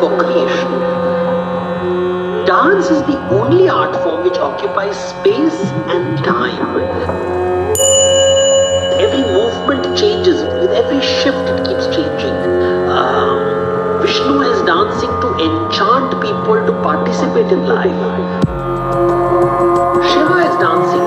for creation. Dance is the only art form which occupies space and time. Every movement changes, with every shift it keeps changing. Um, Vishnu is dancing to enchant people to participate in life. Shiva is dancing,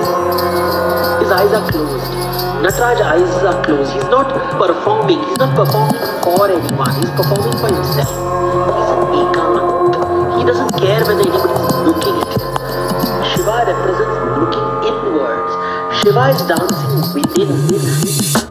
his eyes are closed. Nataraj eyes are closed. He's not performing. He's not performing for anyone. He's performing for himself. He's an ekant. He doesn't care whether anybody is looking at him. Shiva represents looking inwards. Shiva is dancing within.